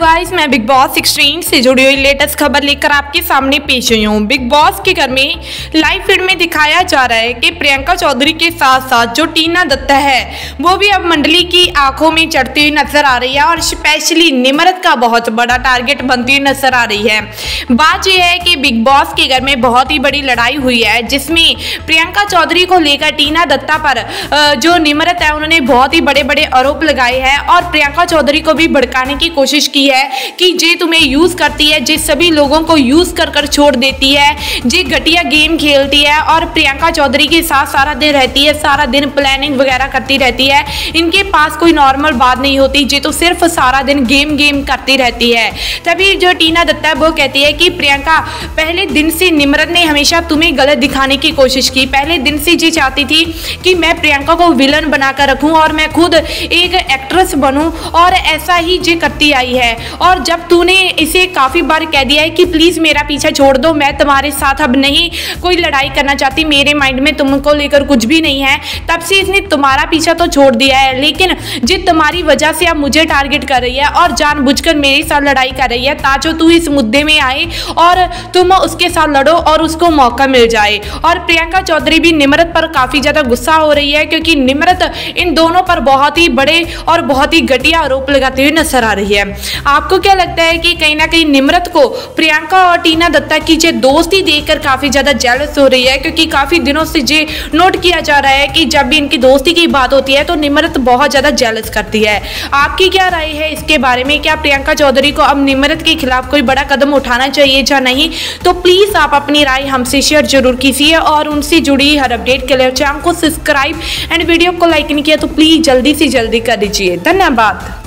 Guys मैं big boss 16 से जुड़ी हुई लेटेस्ट खबर लेकर आपके सामने पेश हुई हूँ। बिग बॉस के घर में लाइव फ़ीड में दिखाया जा रहा है कि प्रियंका चौधरी के साथ साथ जो टीना दत्ता है, वो भी अब मंडली की आँखों में चढ़ती हुई नज़र आ रही है और स्पेशली निमरत का बहुत बड़ा टारगेट बनती हुई नज़र आ रही है। बात यह है कि बिग बॉस के घर में बहुत ही बड़ी लड़ाई हुई है, जिसमें प्रियंका चौधरी को लेकर टीना दत्ता पर जो निमरत है, उन्होंने बहुत ही बड़े बड़े आरोप लगाए हैं और प्रियंका चौधरी को भी भड़काने की कोशिश की है कि जे तुम्हें यूज़ करती है, जे सभी लोगों को यूज़ कर कर छोड़ देती है, जे घटिया गेम खेलती है और प्रियंका चौधरी के साथ सारा दिन रहती है, सारा दिन प्लानिंग वगैरह करती रहती है, इनके पास कोई नॉर्मल बात नहीं होती, जे तो सिर्फ़ सारा दिन गेम गेम करती रहती है। तभी जो टीना दत्ता वो कहती है कि प्रियंका, पहले दिन से निमरत ने हमेशा तुम्हें गलत दिखाने की कोशिश की। पहले दिन से जी चाहती थी कि मैं प्रियंका को विलन बनाकर रखूँ और मैं खुद एक एक्ट्रेस बनूं और ऐसा ही जे करती आई है। और जब तूने इसे काफ़ी बार कह दिया है कि प्लीज़ मेरा पीछा छोड़ दो, मैं तुम्हारे साथ अब नहीं कोई लड़ाई करना चाहती, मेरे माइंड में तुमको लेकर कुछ भी नहीं है, तब से इसने तुम्हारा पीछा तो छोड़ दिया है, लेकिन जित तुम्हारी वजह से अब मुझे टारगेट कर रही है और जानबूझकर मेरे साथ लड़ाई कर रही है, ताजो तू इस मुद्दे में आए और तुम उसके साथ लड़ो और उसको मौका मिल जाए। और प्रियंका चौधरी भी निमरत पर काफ़ी ज़्यादा गुस्सा हो रही है, क्योंकि निमरत इन दोनों पर बहुत ही बड़े और बहुत ही घटिया आरोप लगाते हुए नज़र आ रही है। आपको क्या लगता है कि कहीं ना कहीं निमरत को प्रियंका और टीना दत्ता की जो दोस्ती देखकर काफ़ी ज़्यादा जेलस हो रही है? क्योंकि काफ़ी दिनों से ये नोट किया जा रहा है कि जब भी इनकी दोस्ती की बात होती है तो निमरत बहुत ज़्यादा जेलस करती है। आपकी क्या राय है इसके बारे में? क्या प्रियंका चौधरी को अब निमरत के खिलाफ कोई बड़ा कदम उठाना चाहिए या नहीं? तो प्लीज़ आप अपनी राय हमसे शेयर ज़रूर कीजिए और उनसे जुड़ी हर अपडेट के लिए चैनल को सब्सक्राइब एंड वीडियो को लाइक नहीं किया तो प्लीज़ जल्दी से जल्दी कर दीजिए। धन्यवाद।